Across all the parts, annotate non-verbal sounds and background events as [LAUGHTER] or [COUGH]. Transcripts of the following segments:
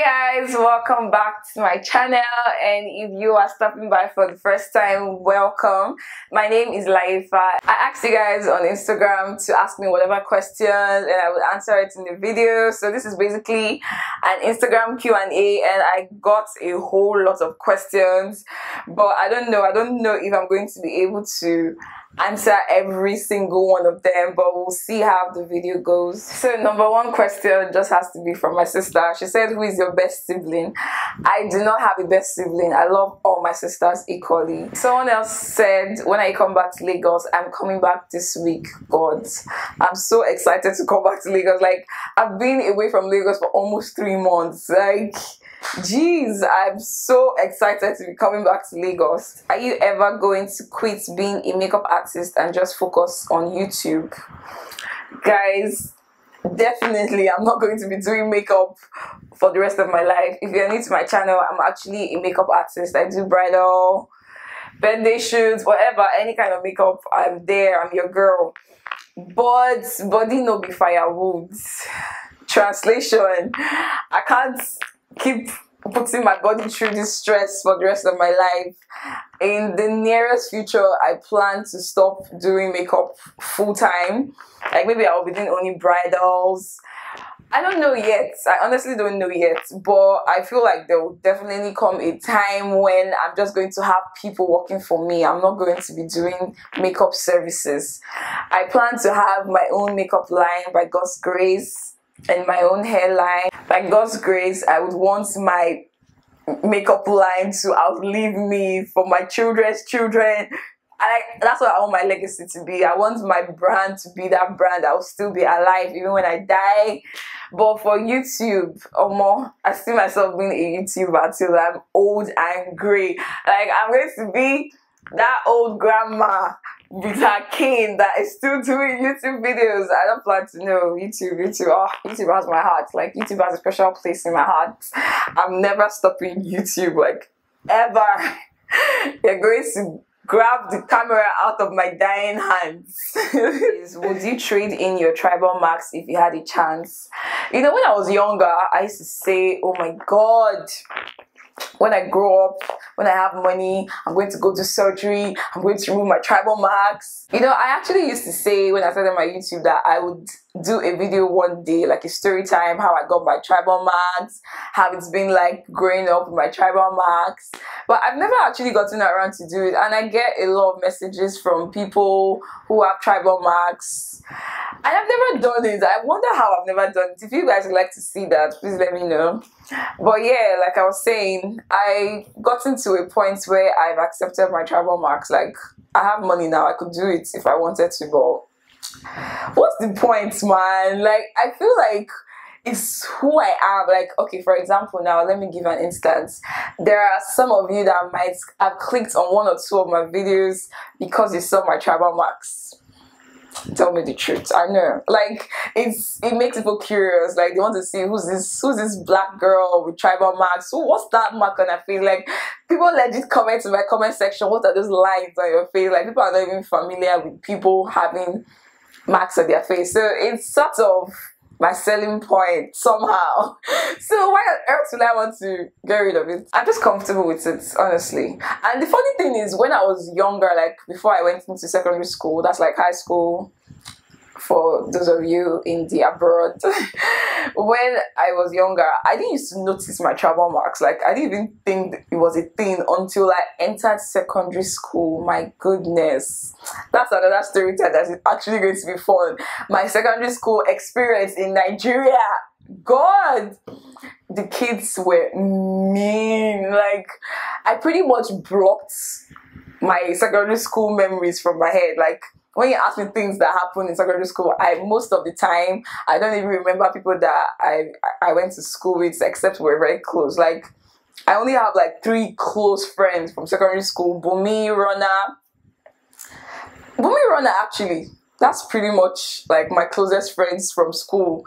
Hi guys, welcome back to my channel and if you are stopping by for the first time, welcome. My name is Layefa. I asked you guys on Instagram to ask me whatever questions and I will answer it in the video. So this is basically an Instagram Q&A and I got a whole lot of questions but I don't know, I don't know if I'm going to be able to answer every single one of them but we'll see how the video goes. So number one question just has to be from my sister. She said who is your best sibling? I do not have a best sibling. I love all my sisters equally. Someone else said when i come back to lagos i'm coming back this week god. I'm so excited to come back to lagos. Like i've been away from lagos for almost three months. Like Jeez, I'm so excited to be coming back to Lagos. Are you ever going to quit being a makeup artist and just focus on YouTube? Guys, definitely I'm not going to be doing makeup for the rest of my life. If you're new to my channel, I'm actually a makeup artist. I do bridal, birthday shoots, whatever, any kind of makeup. I'm there, I'm your girl. But body no be firewood. Translation, I can't keep putting my body through this stress for the rest of my life. In the nearest future, I plan to stop doing makeup full time. Like maybe I'll be doing only bridals. I don't know yet. I honestly don't know yet. But I feel like there will definitely come a time when I'm just going to have people working for me. I'm not going to be doing makeup services. I plan to have my own makeup line by God's grace and my own hairline. By God's grace, I would want my makeup line to outlive me for my children's children. I, that's what I want my legacy to be. I want my brand to be that brand will still be alive even when I die. But for YouTube, or more, I see myself being a YouTuber till I'm old and grey. Like I'm going to be that old grandma her cane that is still doing YouTube videos. I don't plan to know YouTube, YouTube. Oh, YouTube has my heart. Like YouTube has a special place in my heart. I'm never stopping YouTube, like ever. [LAUGHS] You're going to grab the camera out of my dying hands. Would you trade in your tribal marks if you had a chance? You know, when I was younger, I used to say, oh my god, when I grow up, when I have money, I'm going to go to surgery, I'm going to remove my tribal marks. You know, I actually used to say when I started my YouTube that I would do a video one day, like a story time, how I got my tribal marks, how it's been like growing up with my tribal marks. But I've never actually gotten around to do it. And I get a lot of messages from people who have tribal marks. And I've never done it. I wonder how I've never done it. If you guys would like to see that, please let me know. But yeah, like I was saying, I gotten to a point where I've accepted my tribal marks. Like I have money now, I could do it if I wanted to, but what's the point, man? Like, I feel like it's who I am. Like, okay, for example, now let me give an instance. There are some of you that might have clicked on one or two of my videos because you saw my tribal marks tell me the truth. I know. Like it's it makes people curious. Like they want to see who's this who's this black girl with tribal marks. Who what's that mark on her face? Like people legit comment in my comment section, what are those lines on your face? Like people are not even familiar with people having marks on their face. So it's sort of my selling point somehow. [LAUGHS] So why on earth would I want to get rid of it? I'm just comfortable with it, honestly. And the funny thing is, when I was younger, like before I went into secondary school, that's like high school, for those of you in the abroad. [LAUGHS] when I was younger, I didn't used to notice my tribal marks. Like I didn't even think it was a thing until I entered secondary school. My goodness. That's another story that is actually going to be fun. My secondary school experience in Nigeria. God, the kids were mean. Like I pretty much blocked my secondary school memories from my head. Like when you ask me things that happened in secondary school, I most of the time I don't even remember people that I I went to school with, except we're very close. Like I only have like three close friends from secondary school: Bumi, Rona. Bumi, Rona, actually, that's pretty much like my closest friends from school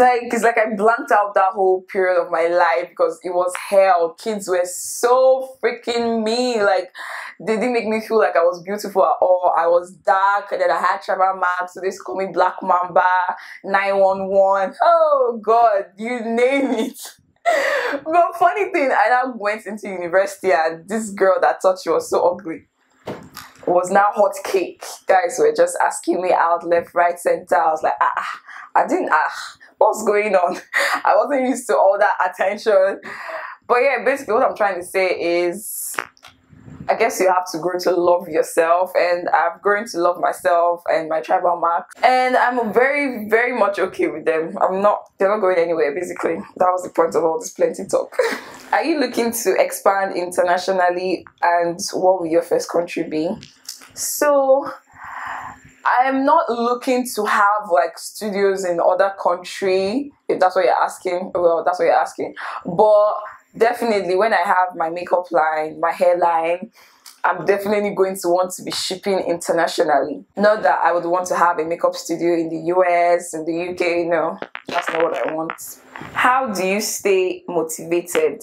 like it's like I blanked out that whole period of my life because it was hell. Kids were so freaking mean. Like they didn't make me feel like I was beautiful at all. I was dark and then I had tribal marks, so they call me Black Mamba, 911. Oh god, you name it. [LAUGHS] but funny thing, I now went into university and this girl that thought she was so ugly was now hot cake. Guys were just asking me out left, right, center. I was like, ah, ah I didn't, ah, what's going on? [LAUGHS] I wasn't used to all that attention. But yeah, basically what I'm trying to say is I guess you have to grow to love yourself and I've grown to love myself and my tribal marks and I'm very very much okay with them. I'm not they're not going anywhere basically. That was the point of all this plenty talk. [LAUGHS] Are you looking to expand internationally and what will your first country be? So I'm not looking to have like studios in other country if that's what you're asking. Well, that's what you're asking. But definitely when I have my makeup line, my hairline, I'm definitely going to want to be shipping internationally. Not that I would want to have a makeup studio in the US, in the UK, no, that's not what I want. How do you stay motivated?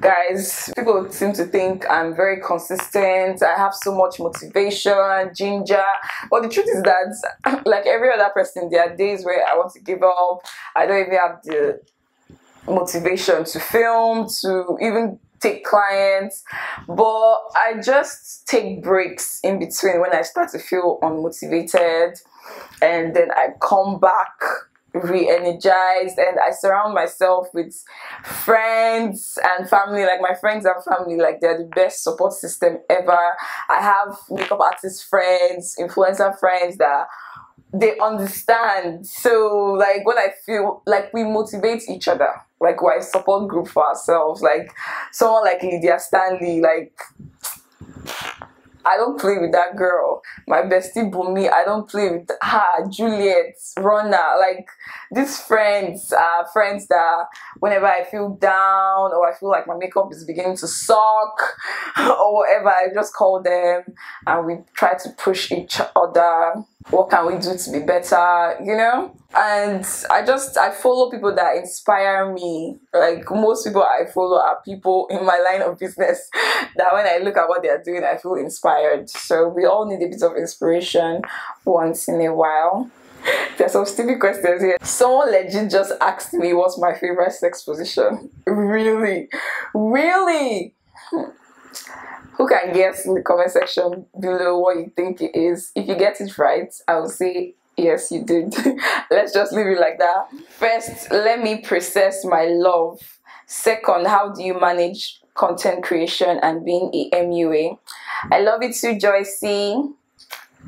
Guys, people seem to think I'm very consistent, I have so much motivation, ginger, but the truth is that, [LAUGHS] like every other person, there are days where I want to give up, I don't even have the motivation to film, to even take clients, but I just take breaks in between when I start to feel unmotivated, and then I come back re-energized and I surround myself with friends and family like my friends and family like they're the best support system ever I have makeup artist friends influencer friends that they understand. So like when I feel like we motivate each other, like we're a support group for ourselves. Like someone like Lydia Stanley, like I don't play with that girl. My bestie Bumi, I don't play with her. Juliet, Rona, like these friends are friends that whenever I feel down or I feel like my makeup is beginning to suck [LAUGHS] or whatever, I just call them and we try to push each other. What can we do to be better, you know? And I just I follow people that inspire me. Like most people I follow are people [LAUGHS] in my line of business [LAUGHS] that when I look at what they are doing, I feel inspired. So we all need a bit of inspiration once in a while. [LAUGHS] There's some stupid questions here. Someone legit just asked me what's my favorite sex position. Really? Really? Who can guess in the comment section below what you think it is? If you get it right, I will say yes you did. [LAUGHS] Let's just leave it like that. First, let me process my love. Second, how do you manage content creation and being a MUA? I love it too, Joycey.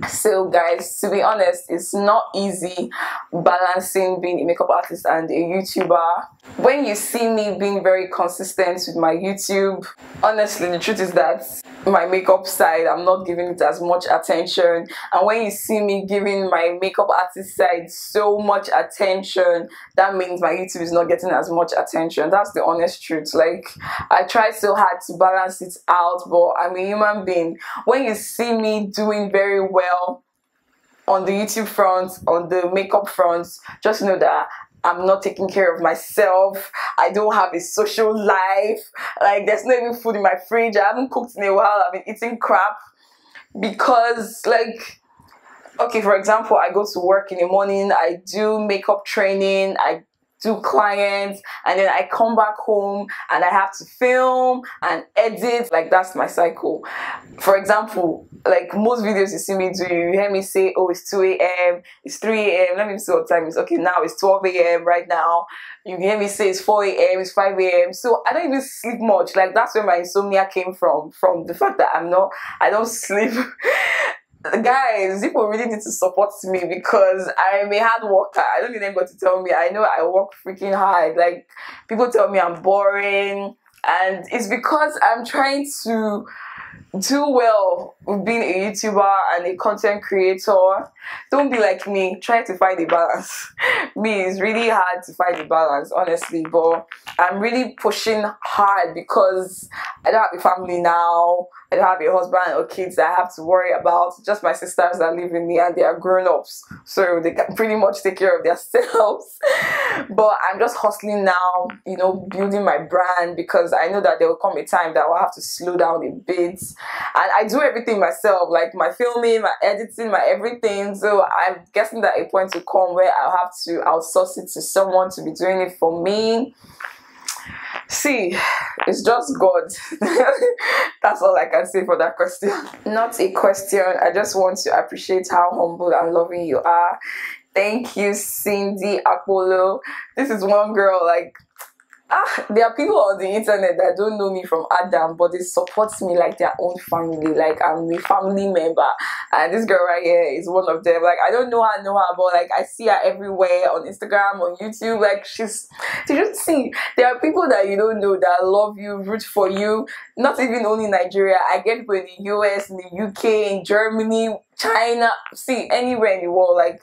So guys, to be honest, it's not easy balancing being a makeup artist and a YouTuber. When you see me being very consistent with my YouTube, honestly, the truth is that my makeup side, I'm not giving it as much attention. And when you see me giving my makeup artist side so much attention, that means my YouTube is not getting as much attention. That's the honest truth. Like, I try so hard to balance it out, but I'm a human being. When you see me doing very well, on the YouTube front, on the makeup front, just know that I'm not taking care of myself. I don't have a social life. Like there's no even food in my fridge. I haven't cooked in a while. I've been eating crap because like okay, for example, I go to work in the morning, I do makeup training, I do clients and then I come back home and I have to film and edit. Like that's my cycle. For example like most videos you see me do you hear me say oh it's 2 a.m it's 3 a.m let me see what time it's okay now it's 12 a.m right now. You hear me say it's 4 a.m it's 5 a.m so I don't even sleep much. Like that's where my insomnia came from from the fact that I'm not I don't [LAUGHS] sleep guys, people really need to support me because I'm a hard worker. I don't need anybody to tell me. I know I work freaking hard. Like people tell me I'm boring, and it's because I'm trying to do well with being a YouTuber and a content creator. Don't be like me. Try to find a balance. [LAUGHS] me, it's really hard to find a balance, honestly. But I'm really pushing hard because I don't have a family now. I have a husband or kids that I have to worry about. Just my sisters that live with me and they are grown ups. So they can pretty much take care of themselves. [LAUGHS] but I'm just hustling now, you know, building my brand because I know that there will come a time that I'll have to slow down a bit. And I do everything myself, like my filming, my editing, my everything. So I'm guessing that a point will come where I'll have to outsource it to someone to be doing it for me See, it's just God. [LAUGHS] That's all I can say for that question. Not a question. I just want to appreciate how humble and loving you are. Thank you, Cindy Apollo. This is one girl, like, ah, there are people on the internet that don't know me from Adam, but they support me like their own family. Like I'm a family member, and this girl right here is one of them. Like I don't know her, know her, but like I see her everywhere on Instagram, on YouTube. Like she's, you see? There are people that you don't know that love you, root for you. Not even only Nigeria. I get people in the US, in the UK, in Germany, China. See anywhere in the world. Like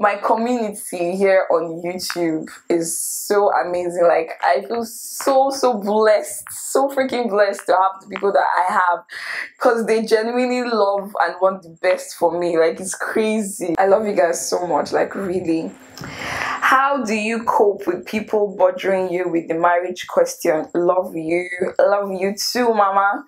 my community here on YouTube is so amazing. Like I feel so so blessed, so freaking blessed to have the people that I have because they genuinely love and want the best for me. Like it's crazy. I love you guys so much, like really. How do you cope with people bothering you with the marriage question? Love you. Love you too, mama.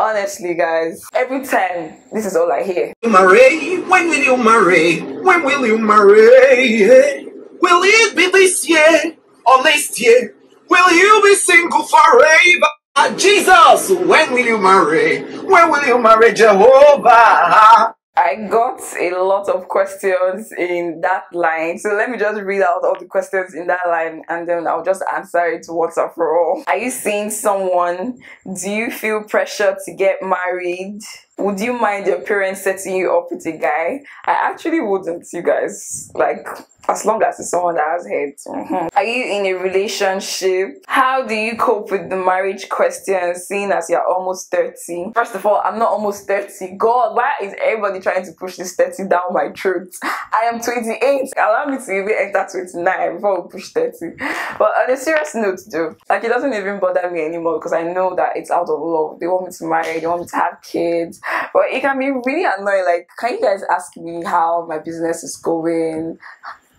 Honestly, guys, every time this is all I hear. Marry, when will you marry? When will you marry? Will it be this year or next year? Will you be single forever? Jesus, when will you marry? When will you marry Jehovah? I got a lot of questions in that line. So let me just read out all the questions in that line and then I'll just answer it once and for all. Are you seeing someone? Do you feel pressure to get married? Would you mind your parents setting you up with a guy? I actually wouldn't, you guys. Like, as long as it's someone that has head. Mm-hmm. Are you in a relationship? How do you cope with the marriage question, seeing as you're almost 30? First of all, I'm not almost 30. God, why is everybody trying to push this 30 down my throat? I am 28. Allow me to even enter 29 before we push 30. But on a serious note, though, like, it doesn't even bother me anymore because I know that it's out of love. They want me to marry, they want me to have kids but it can be really annoying. Like, can you guys ask me how my business is going?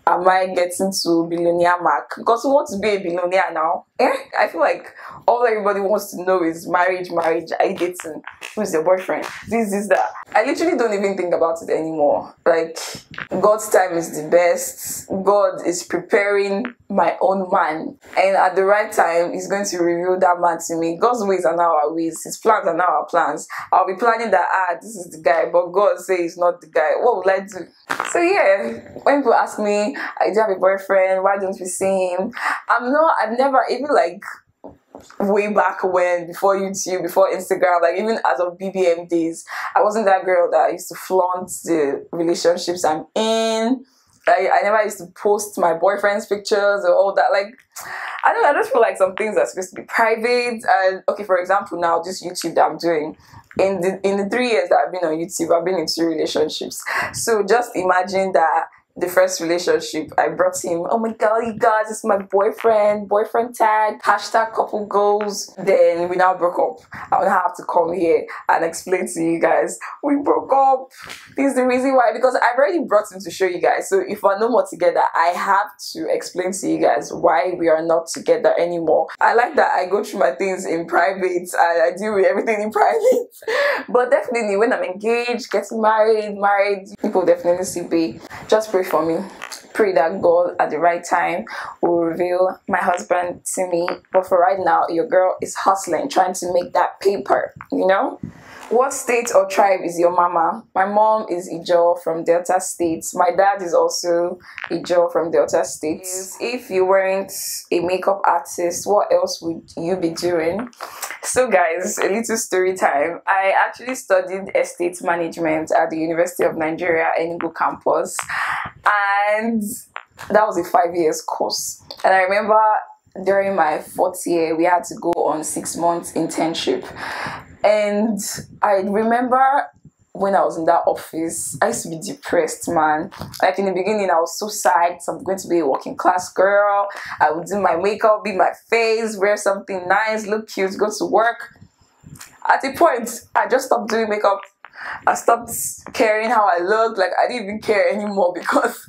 Am I getting to billionaire mark? Because we want to be a billionaire now. Eh? I feel like all everybody wants to know is marriage, marriage, I dating? Who's your boyfriend? This is that. I literally don't even think about it anymore. Like, God's time is the best. God is preparing my own man. And at the right time, He's going to reveal that man to me. God's ways are now our ways. His plans are now our plans. I'll be planning that, ah, this is the guy, but God says he's not the guy. What would I do? So yeah, when people ask me, I do have a boyfriend, why don't we see him? I'm not, I've never, even like way back when, before YouTube, before Instagram, like even as of BBM days, I wasn't that girl that used to flaunt the relationships I'm in. I, I never used to post my boyfriend's pictures or all that. Like, I don't I just feel like some things are supposed to be private. And okay, for example, now this YouTube that I'm doing, in the in the three years that I've been on YouTube, I've been in two relationships. So just imagine that the first relationship, I brought him, oh my god, you guys, it's my boyfriend, boyfriend tag, hashtag couple goals. Then we now broke up. I would have to come here and explain to you guys, we broke up. This is the reason why, because I've already brought him to show you guys. So if we're no more together, I have to explain to you guys why we are not together anymore. I like that I go through my things in private, I, deal with everything in [LAUGHS] private. but definitely when I'm engaged, getting married, married, people definitely see me. Just pray pray for me. Pray that God at the right time will reveal my husband to me. But for right now, your girl is hustling, trying to make that paper, you know? What state or tribe is your mama? My mom is Ijo from Delta State. My dad is also Ijo from Delta State. If you weren't a makeup artist, what else would you be doing? So guys, a little story time. I actually studied estate management at the University of Nigeria Enugu campus and that was a five years course. And I remember during my fourth year, we had to go on six months internship. And I remember when I was in that office, I used to be depressed, man. Like in the beginning, I was so psyched. I'm going to be a working class girl. I would do my makeup, be my face, wear something nice, look cute, go to work. At a point, I just stopped doing makeup I stopped caring how I looked. Like I didn't even care anymore [LAUGHS] because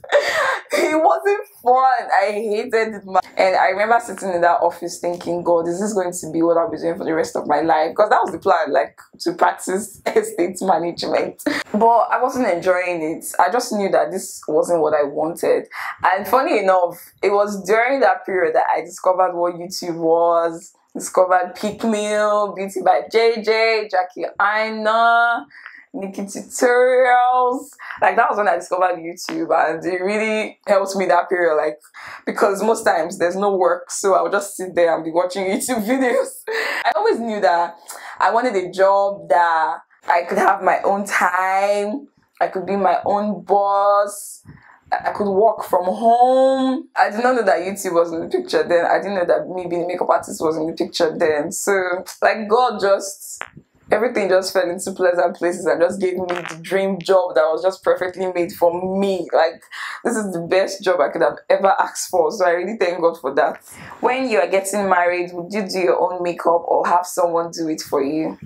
it wasn't fun. I hated it. And I remember sitting in that office thinking, God, is this going to be what I'll be doing for the rest of my life? Because that was the plan, like to practice [LAUGHS] estate management. But I wasn't enjoying it. I just knew that this wasn't what I wanted. And funny enough, it was during that period that I discovered what YouTube was discovered Peak Meal, Beauty by JJ, Jackie Aina, NikkieTutorials. Like that was when I discovered YouTube and it really helped me that period. Like because most times there's no work, so I would just sit there and be watching [LAUGHS] YouTube videos. I always knew that I wanted a job that I could have my own time, I could be my own boss. I could work from home. I did not know that YouTube was in the picture then. I didn't know that me being a makeup artist was in the picture then. So, like, God just everything just fell into pleasant places and just gave me the dream job that was just perfectly made for me. Like, this is the best job I could have ever asked for. So, I really thank God for that. When you are getting married, would you do your own makeup or have someone do it for you?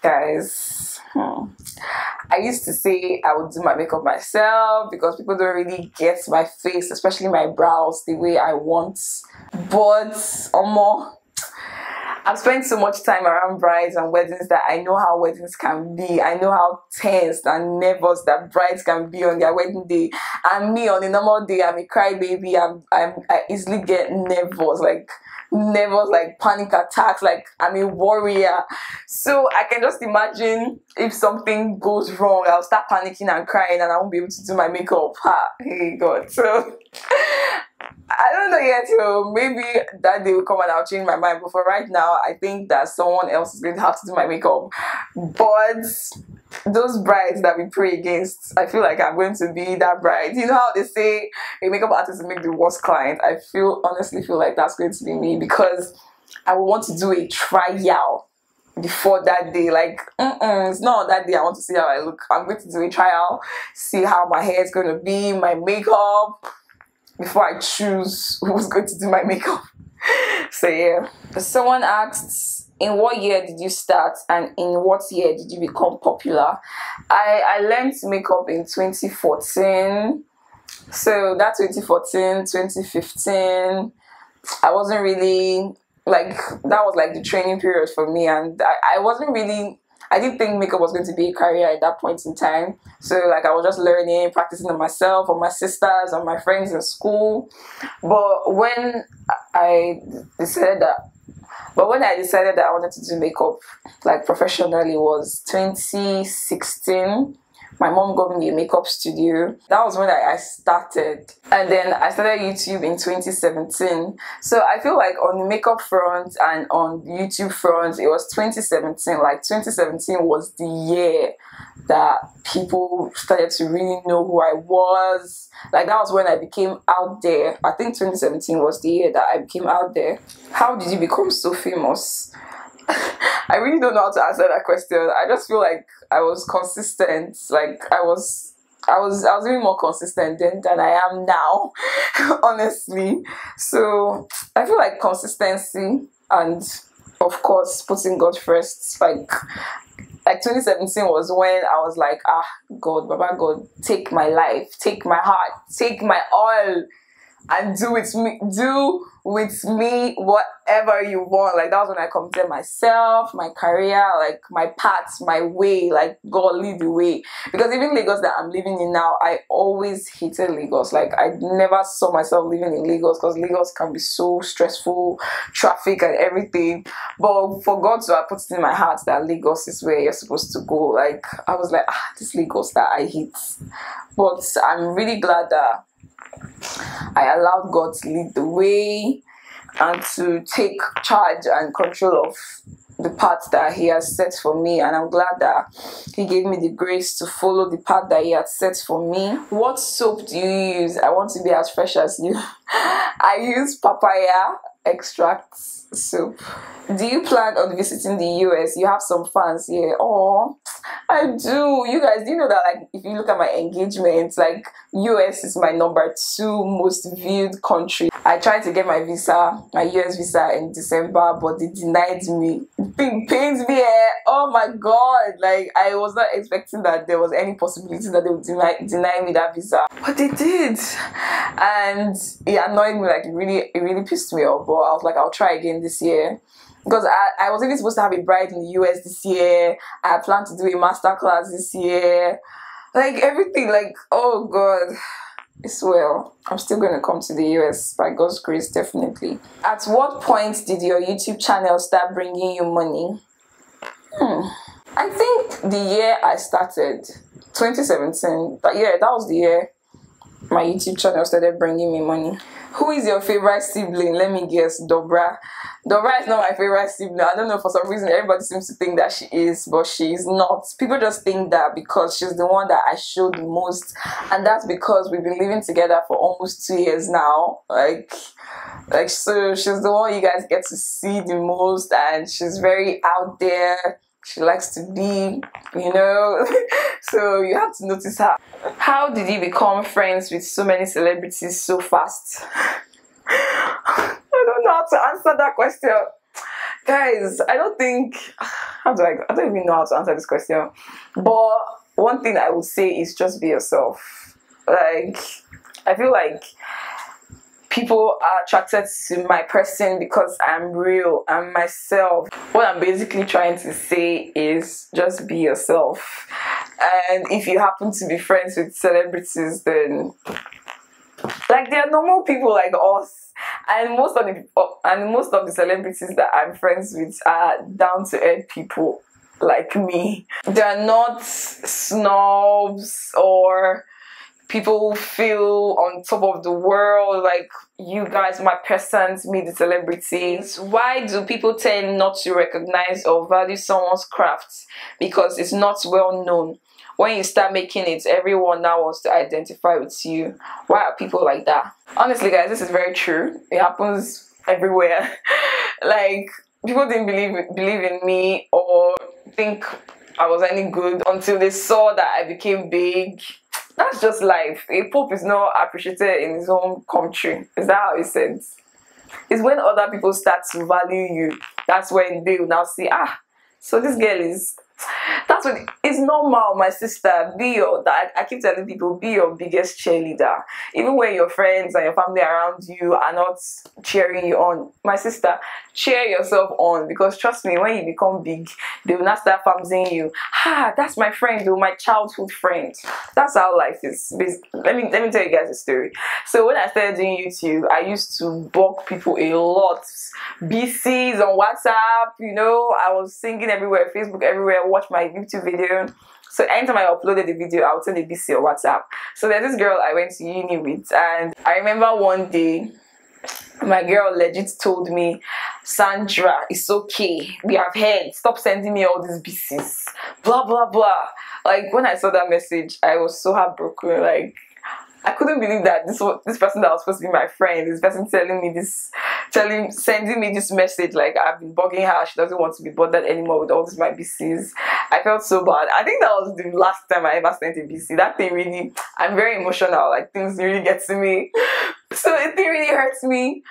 Guys, hmm. I used to say I would do my makeup myself because people don't really get my face, especially my brows, the way I want. But, um, more I've spent so much time around brides and weddings that I know how weddings can be. I know how tense and nervous that brides can be on their wedding day. And me on a normal day, I'm a crybaby. I'm, I'm I easily get nervous, like nervous, like panic attacks. Like I'm a warrior. So I can just imagine if something goes wrong, I'll start panicking and crying, and I won't be able to do my makeup. Ha, hey God. So [LAUGHS] I don't know yet, so maybe that day will come and I'll change my mind. But for right now, I think that someone else is going to have to do my makeup. But those brides that we pray against, I feel like I'm going to be that bride. You know how they say a makeup artist make the worst client? I feel honestly feel like that's going to be me because I will want to do a trial before that day. Like, it's not that day I want to see how I look. I'm going to do a trial, see how my hair is going to be, my makeup before I choose who's going to do my makeup. [LAUGHS] so yeah. Someone asked, in what year did you start and in what year did you become popular? I, I learned makeup in 2014. So that 2014, 2015, I wasn't really like that was like the training period for me and I, I wasn't really I didn't think makeup was going to be a career at that point in time. So like I was just learning, practicing on myself, on my sisters, on my friends in school. But when I decided that but when I decided that I wanted to do makeup like professionally was 2016 my mom got me a makeup studio. That was when I, I started. And then I started YouTube in 2017. So I feel like on the makeup front and on YouTube front, it was 2017. Like 2017 was the year that people started to really know who I was. Like that was when I became out there. I think 2017 was the year that I became out there. How did you become so famous? [LAUGHS] I really don't know how to answer that question. I just feel like I was consistent. Like I was I was I was even more consistent then than I am now, [LAUGHS] honestly. So I feel like consistency and of course putting God first. Like like 2017 was when I was like, ah God, Baba God, take my life, take my heart, take my all and do with me do with me whatever you want. Like that was when I committed myself, my career, like my path, my way, like God lead the way. Because even Lagos that I'm living in now, I always hated Lagos. Like I never saw myself living in Lagos because Lagos can be so stressful, traffic and everything. But for God to have put it in my heart that Lagos is where you're supposed to go. Like I was like, ah, this Lagos that I hate. But I'm really glad that I allowed God to lead the way and to take charge and control of the path that He has set for me. And I'm glad that He gave me the grace to follow the path that He had set for me. What soap do you use? I want to be as fresh as you. [LAUGHS] I use papaya extracts soup. Do you plan on visiting the US? You have some fans here. Oh, I do. You guys, do you know that like if you look at my engagement, like US is my number two most viewed country. I tried to get my visa, my US visa in December, but they denied me. It pains me. Eh? Oh my god! Like I was not expecting that there was any possibility that they would deny deny me that visa, but they did, and it annoyed me. Like it really, it really pissed me off. But I was like, I'll try again this year because I, I was even supposed to have a bride in the US this year. I plan to do a master class this year. Like everything, like oh god. It's well. I'm still going to come to the US by God's grace, definitely. At what point did your YouTube channel start bringing you money? Hmm. I think the year I started, 2017, but yeah, that was the year my YouTube channel started bringing me money. Who is your favorite sibling? Let me guess, Dobra. Dobra is not my favorite sibling. I don't know, for some reason, everybody seems to think that she is, but she is not. People just think that because she's the one that I show the most, and that's because we've been living together for almost two years now. Like, like so she's the one you guys get to see the most, and she's very out there she likes to be, you know. [LAUGHS] so you have to notice her. How did you become friends with so many celebrities so fast? [LAUGHS] I don't know how to answer that question. Guys, I don't think [SIGHS] how do I I don't even know how to answer this question. But one thing I would say is just be yourself. Like I feel like people are attracted to my person because I'm real, I'm myself. What I'm basically trying to say is just be yourself. And if you happen to be friends with celebrities, then like they're normal people like us. And most of the and most of the celebrities that I'm friends with are down to earth people like me. They're not snobs or people feel on top of the world like you guys my persons meet the celebrities. Why do people tend not to recognize or value someone's craft? Because it's not well known. When you start making it everyone now wants to identify with you. Why are people like that? Honestly guys this is very true. It happens everywhere. [LAUGHS] Like people didn't believe believe in me or think I was any good until they saw that I became big that's just life. A pope is not appreciated in his own country. Is that how he said? It's when other people start to value you. That's when they will now see, ah, so this girl is that's what it's normal, my sister. Be your that I keep telling people, be your biggest cheerleader. Even when your friends and your family around you are not cheering you on, my sister, cheer yourself on because trust me, when you become big, they will not start famsing you. Ah, that's my friend, though, my childhood friend. That's how life is. Let me let me tell you guys a story. So when I started doing YouTube, I used to bug people a lot. BCs on WhatsApp, you know, I was singing everywhere, Facebook everywhere watch my YouTube video. So anytime I uploaded the video, I would send a BC or WhatsApp. So there's this girl I went to uni with, and I remember one day my girl legit told me, Sandra, it's okay. We have heard. Stop sending me all these BCs. Blah blah blah. Like when I saw that message, I was so heartbroken. Like I couldn't believe that this this person that was supposed to be my friend, this person telling me this, telling, sending me this message like I've been bugging her, she doesn't want to be bothered anymore with all these my BCs. I felt so bad. I think that was the last time I ever sent a BC. That thing really, I'm very emotional. Like things really get to me, [LAUGHS] so it really hurts me.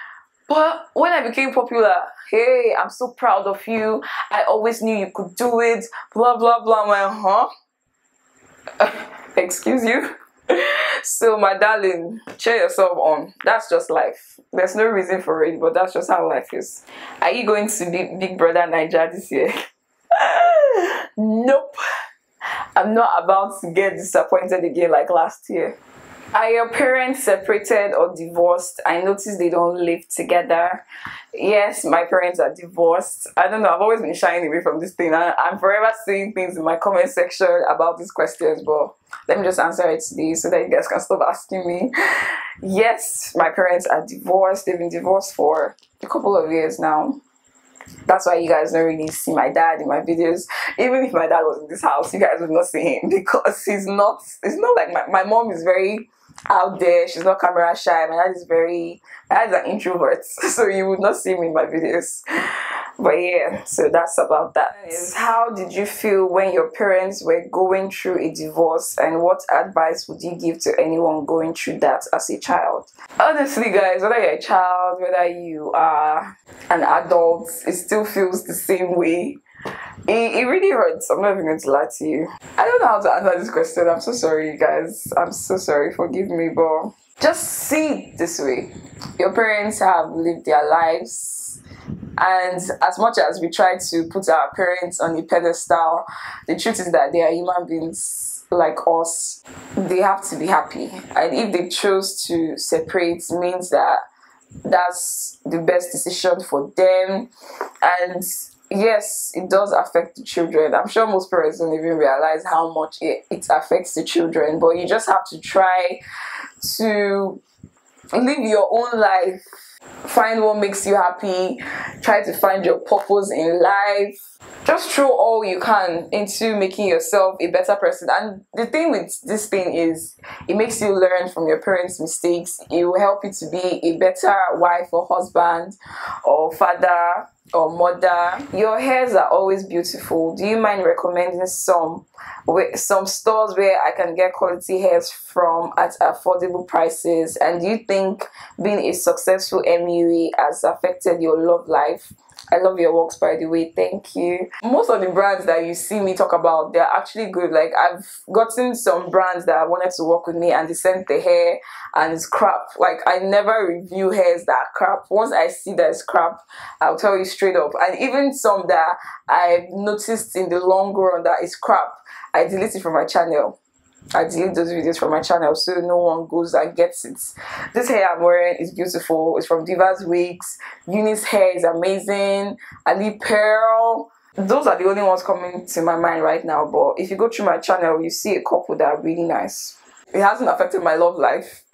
But when I became popular, hey, I'm so proud of you. I always knew you could do it. Blah blah blah. Like, huh? [LAUGHS] Excuse you [LAUGHS] so my darling cheer yourself on that's just life there's no reason for it but that's just how life is are you going to be Big Brother Naija this year nope i'm not about to get disappointed again like last year are your parents separated or divorced? I noticed they don't live together. Yes, my parents are divorced. I don't know, I've always been shying away from this thing. I, I'm forever seeing things in my comment section about these questions, but let me just answer it today so that you guys can stop asking me. Yes, my parents are divorced. They've been divorced for a couple of years now that's why you guys don't really see my dad in my videos. Even if my dad was in this house, you guys would not see him [LAUGHS] because he's not. It's not like my, my mom is very out there. She's not camera shy. My dad is very, my dad is an introvert, [LAUGHS] so you would not see me in my videos. But yeah, so that's about that. How did you feel when your parents were going through a divorce and what advice would you give to anyone going through that as a child? Honestly guys, whether you're a child, whether you are an adult, it still feels the same way it, it really hurts. I'm not even going to lie to you. I don't know how to answer this question. I'm so sorry, you guys. I'm so sorry. Forgive me, but just see it this way. Your parents have lived their lives, and as much as we try to put our parents on a pedestal, the truth is that they are human beings like us, they have to be happy. And if they chose to separate, means that that's the best decision for them. And yes, it does affect the children. I'm sure most parents don't even realize how much it, it affects the children, but you just have to try to live your own life find what makes you happy try to find your purpose in life. Just throw all you can into making yourself a better person. And the thing with this thing is it makes you learn from your parents mistakes. It will help you to be a better wife or husband or father or mother your hairs are always beautiful. Do you mind recommending some some stores where i can get quality hairs from at affordable prices? And do you think being a successful MUA has affected your love life I love your works by the way. Thank you. Most of the brands that you see me talk about, they're actually good. Like I've gotten some brands that wanted to work with me and they sent the hair and it's crap. Like I never review hairs that are crap. Once I see that it's crap, I'll tell you straight up. And even some that I've noticed in the long run that is crap, I delete it from my channel. I delete those videos from my channel so no one goes and gets it. This hair I'm wearing is beautiful. It's from Divas Wigs. UNice hair is amazing. Ali Pearl. Those are the only ones coming to my mind right now. But if you go through my channel, you see a couple that are really nice. It hasn't affected my love life. [LAUGHS]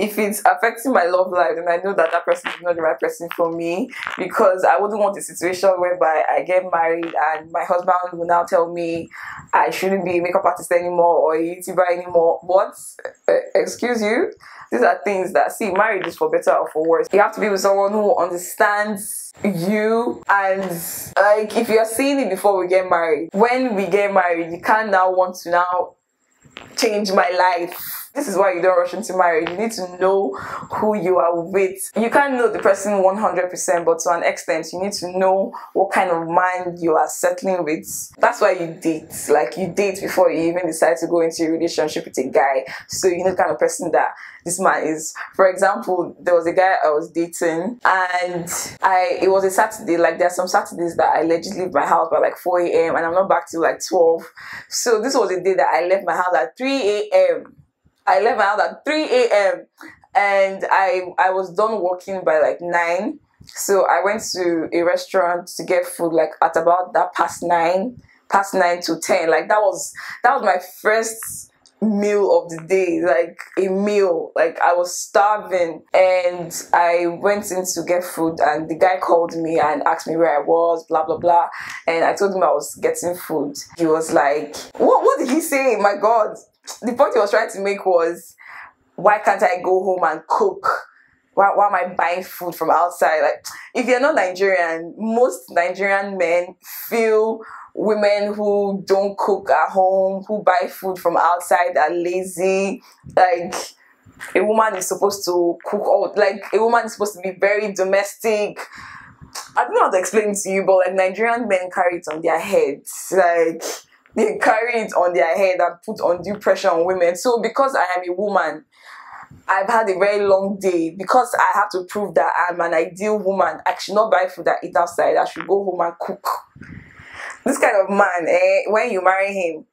if it's affecting my love life, then I know that that person is not the right person for me because I wouldn't want a situation whereby I get married and my husband will now tell me I shouldn't be a makeup artist anymore or a YouTuber anymore. What? Uh, excuse you? These are things that, see, marriage is for better or for worse. You have to be with someone who understands you and like if you're seeing it before we get married, when we get married, you can't now want to now change my life this is why you don't rush into marriage. You need to know who you are with. You can't know the person 100%, but to an extent, you need to know what kind of man you are settling with. That's why you date. Like, you date before you even decide to go into a relationship with a guy. So you know the kind of person that this man is. For example, there was a guy I was dating, and I it was a Saturday. Like, there are some Saturdays that I legit leave my house by like 4 a.m., and I'm not back till like 12. So this was a day that I left my house at 3 a.m I left my house at 3 a.m. and I I was done working by like 9. So I went to a restaurant to get food like at about that past 9, past 9 to 10. Like that was that was my first meal of the day like a meal like i was starving and i went in to get food and the guy called me and asked me where i was blah blah blah and i told him i was getting food he was like what what did he say my god the point he was trying to make was why can't I go home and cook? Why, why am I buying food from outside? Like, if you're not Nigerian, most Nigerian men feel women who don't cook at home, who buy food from outside, are lazy. Like, a woman is supposed to cook all, like, a woman is supposed to be very domestic. I don't know how to explain to you, but like, Nigerian men carry it on their heads. Like, they carry it on their head and put undue pressure on women. So because I am a woman, I've had a very long day because I have to prove that I'm an ideal woman. I should not buy food that eat outside. I should go home and cook. This kind of man, eh, when you marry him,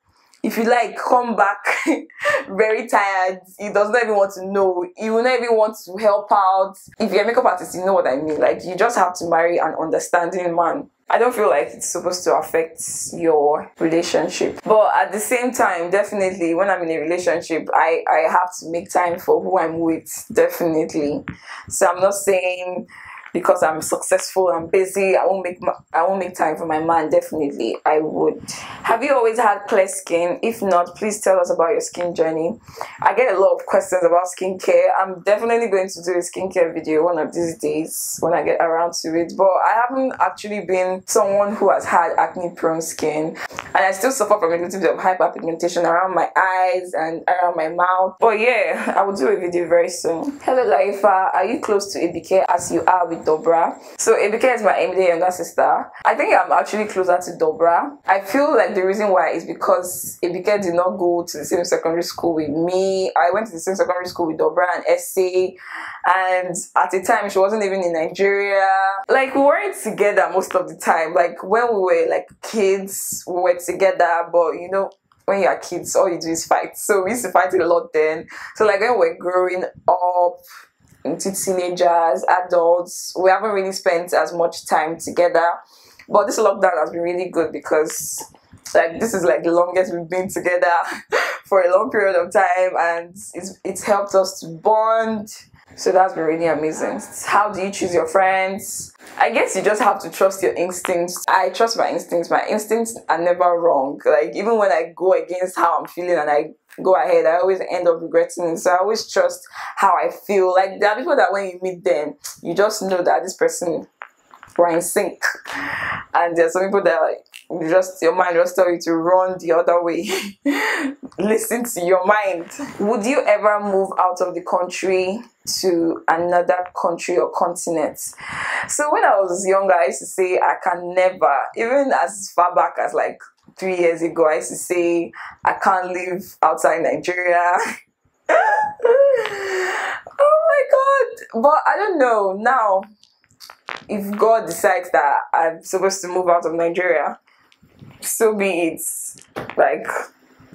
if you like come back [LAUGHS] very tired, he does not even want to know. He will not even want to help out. If you're a makeup artist, you know what I mean. Like you just have to marry an understanding man. I don't feel like it's supposed to affect your relationship. But at the same time, definitely when I'm in a relationship, I, I have to make time for who I'm with. Definitely. So I'm not saying because I'm successful, I'm busy, I won't make my, I won't make time for my man. Definitely, I would. Have you always had clear skin? If not, please tell us about your skin journey. I get a lot of questions about skincare. I'm definitely going to do a skincare video one of these days when I get around to it. But I haven't actually been someone who has had acne prone skin, and I still suffer from a little bit of hyperpigmentation around my eyes and around my mouth. But yeah, I will do a video very soon. Hello, Layefa. Are you close to Ebike as you are with Dobra. So Ebike is my Emide younger sister. I think I'm actually closer to Dobra. I feel like the reason why is because Ebike did not go to the same secondary school with me. I went to the same secondary school with Dobra and Essay. And at the time, she wasn't even in Nigeria. Like, we weren't together most of the time. Like, when we were like kids, we were together. But, you know, when you're kids, all you do is fight. So we used to fight a lot then. So like when we're growing up into teenagers, adults, we haven't really spent as much time together. But this lockdown has been really good because like this is like the longest we've been together [LAUGHS] for a long period of time and it's it's helped us to bond so that's been really amazing. How do you choose your friends? I guess you just have to trust your instincts. I trust my instincts. My instincts are never wrong. Like even when I go against how I'm feeling and I go ahead, I always end up regretting it. So I always trust how I feel. Like there are people that when you meet them, you just know that this person we're in sync. And there's some people that like just your mind just tell you to run the other way. [LAUGHS] Listen to your mind. Would you ever move out of the country to another country or continent? So when I was younger, I used to say I can never, even as far back as like three years ago, I used to say I can't live outside Nigeria. [LAUGHS] oh my god. But I don't know. Now if God decides that I'm supposed to move out of Nigeria, so be it. Like,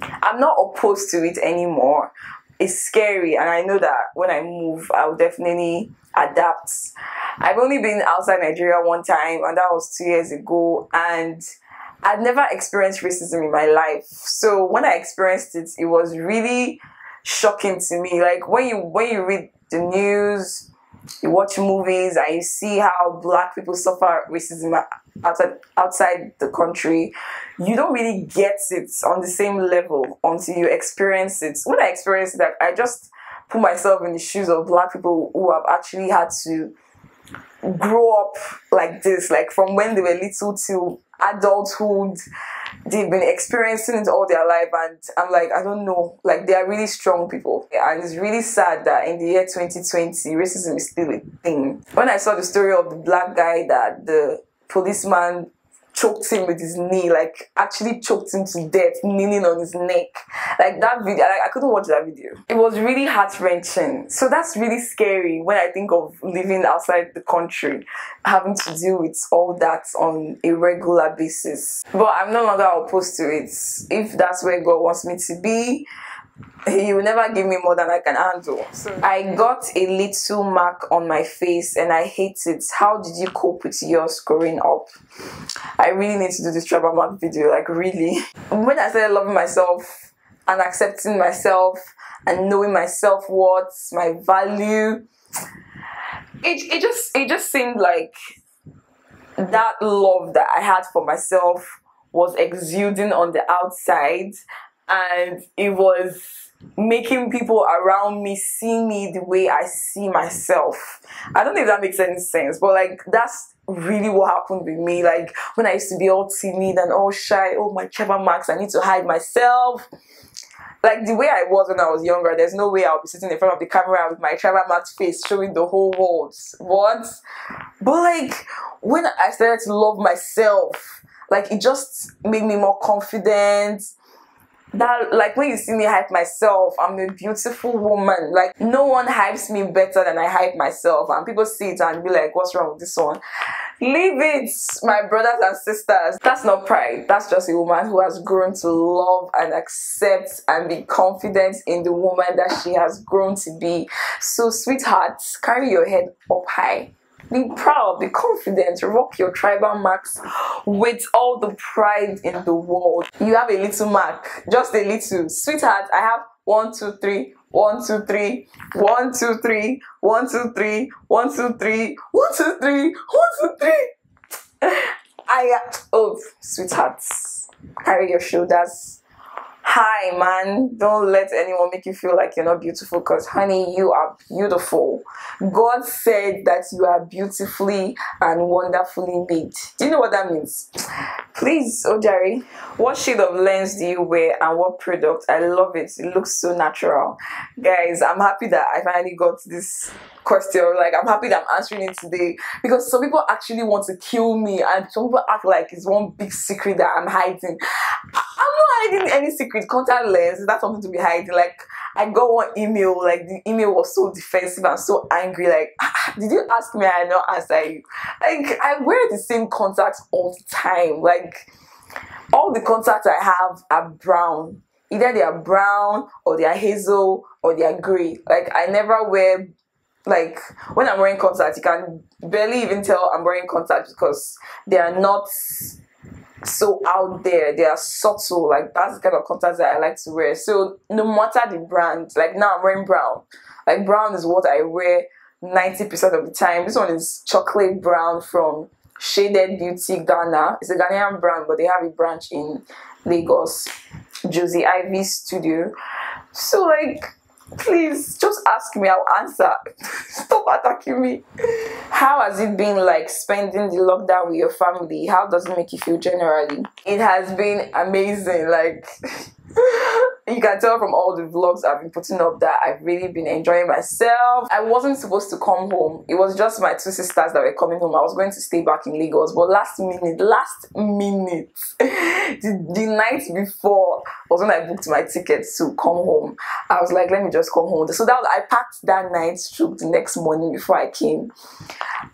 I'm not opposed to it anymore. It's scary, and I know that when I move, I'll definitely adapt. I've only been outside Nigeria one time, and that was two years ago, and I'd never experienced racism in my life. So when I experienced it, it was really shocking to me. Like when you when you read the news, you watch movies and you see how black people suffer racism outside outside the country, you don't really get it on the same level until you experience it. When I experienced that, I just put myself in the shoes of black people who have actually had to grow up like this, like from when they were little to adulthood they've been experiencing it all their life and i'm like i don't know. Like they are really strong people. And it's really sad that in the year 2020 racism is still a thing. When i saw the story of the black guy that the policeman choked him with his knee, like actually choked him to death, kneeling on his neck. Like that video, like, I couldn't watch that video. It was really heart wrenching. So that's really scary when I think of living outside the country, having to deal with all that on a regular basis. But I'm no longer opposed to it. If that's where God wants me to be, he will never give me more than I can handle. So I got a little mark on my face and I hate it. How did you cope with yours growing up? I really need to do this tribal mark video, like really. When I started loving myself and accepting myself and knowing my self-worth, my value, it, it just it just seemed like that love that I had for myself was exuding on the outside and it was making people around me see me the way I see myself. I don't know if that makes any sense, but like that's really what happened with me. Like when I used to be all timid and all shy, oh my tribal marks, I need to hide myself. Like the way I was when I was younger, there's no way I'll be sitting in front of the camera with my tribal marks face showing the whole world. What? But like when I started to love myself, like it just made me more confident that like when you see me hype myself i'm a beautiful woman. Like no one hypes me better than i hype myself. And people see it and be like what's wrong with this one? Leave it my brothers and sisters. That's not pride. That's just a woman who has grown to love and accept and be confident in the woman that she has grown to be. So sweethearts carry your head up high be proud, be confident, rock your tribal marks with all the pride in the world. You have a little mark, just a little. Sweetheart, I have one, two, three, one, two, three, one, two, three, one, two, three, one, two, three, one, two, three, one, two, three. [LAUGHS] I, oh, sweethearts, carry your shoulders hi man. Don't let anyone make you feel like you're not beautiful because honey you are beautiful. God said that you are beautifully and wonderfully made. Do you know what that means? Please oh jerry what shade of lens do you wear and what product? I love it. It looks so natural. Guys i'm happy that i finally got this question. Like i'm happy that i'm answering it today because some people actually want to kill me and some people act like it's one big secret that i'm hiding I'm not hiding any secret. Contact lens is that something to be hiding? Like I got one email, like the email was so defensive and so angry. Like, [LAUGHS] did you ask me? I not answer you. Like I wear the same contacts all the time. Like all the contacts I have are brown. Either they are brown or they are hazel or they are grey. Like I never wear like when I'm wearing contacts, you can barely even tell I'm wearing contacts because they are not so out there. They are subtle. Like that's the kind of contacts that I like to wear. So no matter the brand, like now I'm wearing brown. Like brown is what I wear 90% of the time. This one is chocolate brown from Shaded Beauty Ghana. It's a Ghanaian brand, but they have a branch in Lagos. Josie Ivy Studio. So like please just ask me i'll answer. [LAUGHS] Stop attacking me. How has it been like spending the lockdown with your family? How does it make you feel generally? It has been amazing like [LAUGHS] you can tell from all the vlogs I've been putting up that I've really been enjoying myself. I wasn't supposed to come home. It was just my two sisters that were coming home. I was going to stay back in Lagos, but last minute, last minute, [LAUGHS] the, the night before was when I booked my tickets to come home. I was like, let me just come home. So that was, I packed that night, stroke the next morning before I came.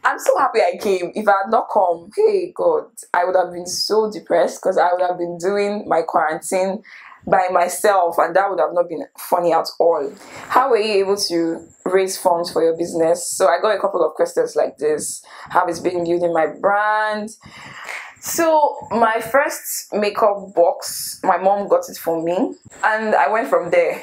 I'm so happy I came. If I had not come, hey God, I would have been so depressed because I would have been doing my quarantine by myself and that would have not been funny at all. How were you able to raise funds for your business? So i got a couple of questions like this. How it's been building my brand? So my first makeup box my mom got it for me and i went from there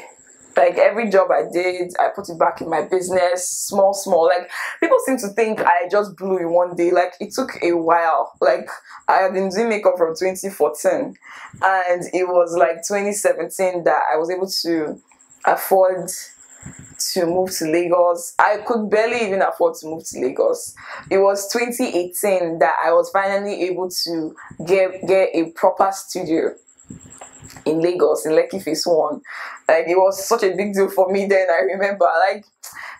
like every job I did, I put it back in my business, small, small. Like people seem to think I just blew in one day. Like it took a while. Like I had been doing makeup from 2014, and it was like 2017 that I was able to afford to move to Lagos. I could barely even afford to move to Lagos. It was 2018 that I was finally able to get get a proper studio in Lagos in Lekki Phase One. Like it was such a big deal for me then. I remember like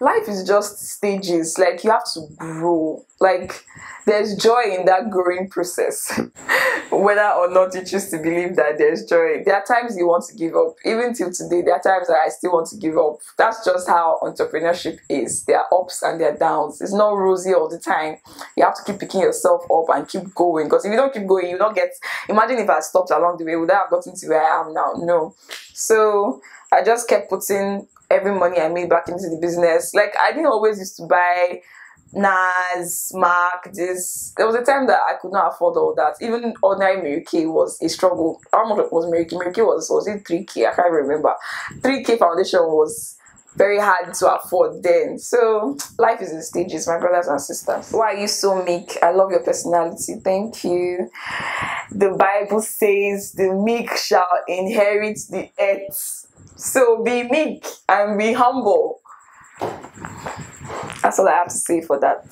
life is just stages. Like you have to grow. Like there's joy in that growing process. [LAUGHS] Whether or not you choose to believe that there's joy. There are times you want to give up. Even till today, there are times that I still want to give up. That's just how entrepreneurship is. There are ups and there are downs. It's not rosy all the time. You have to keep picking yourself up and keep going. Because if you don't keep going, you don't get imagine if I stopped along the way, would I have gotten to where I am now? No. So I just kept putting every money I made back into the business. Like I didn't always used to buy NARS, MAC, this. There was a time that I could not afford all that. Even ordinary Kay was a struggle. How much was Kay? Mary was, was it 3K? I can't remember. 3K foundation was very hard to afford then. So life is in stages, my brothers and sisters. Why are you so meek? I love your personality. Thank you. The Bible says the meek shall inherit the earth. So be meek and be humble. That's all I have to say for that.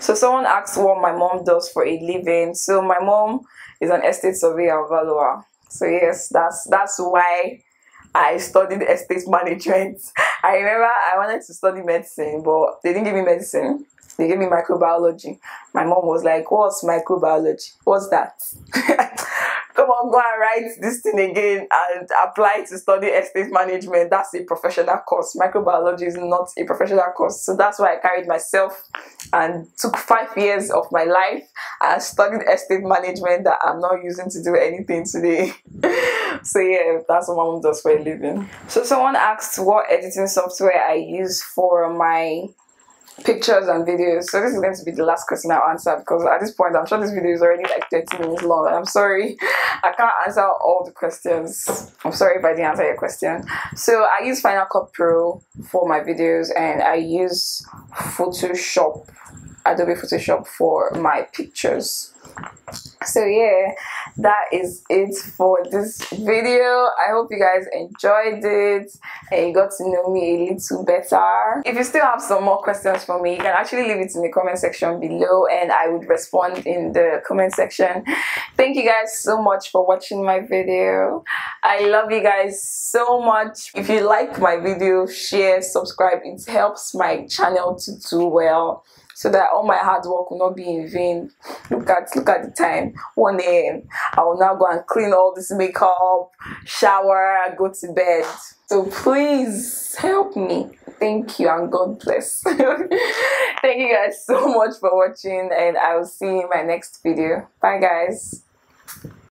So someone asked what my mom does for a living. So my mom is an estate surveyor of valuer. So yes, that's that's why I studied estate management. I remember I wanted to study medicine, but they didn't give me medicine. They gave me microbiology. My mom was like, What's microbiology? What's that? [LAUGHS] come on, go and write this thing again and apply to study estate management. That's a professional course. Microbiology is not a professional course. So that's why I carried myself and took five years of my life and studied estate management that I'm not using to do anything today. [LAUGHS] so yeah, that's what my mom does for a living. So someone asked what editing software I use for my pictures and videos. So this is going to be the last question I'll answer because at this point I'm sure this video is already like 30 minutes long and I'm sorry [LAUGHS] I can't answer all the questions. I'm sorry if I didn't answer your question. So I use Final Cut Pro for my videos and I use Photoshop, Adobe Photoshop for my pictures. So yeah that is it for this video. I hope you guys enjoyed it and you got to know me a little better. If you still have some more questions for me you can actually leave it in the comment section below and i would respond in the comment section. Thank you guys so much for watching my video. I love you guys so much. If you like my video share subscribe. It helps my channel to do well so that all my hard work will not be in vain. Look at look at the time, 1 a.m. I will now go and clean all this makeup, shower, go to bed. So please help me. Thank you and God bless. [LAUGHS] Thank you guys so much for watching and I will see you in my next video. Bye guys.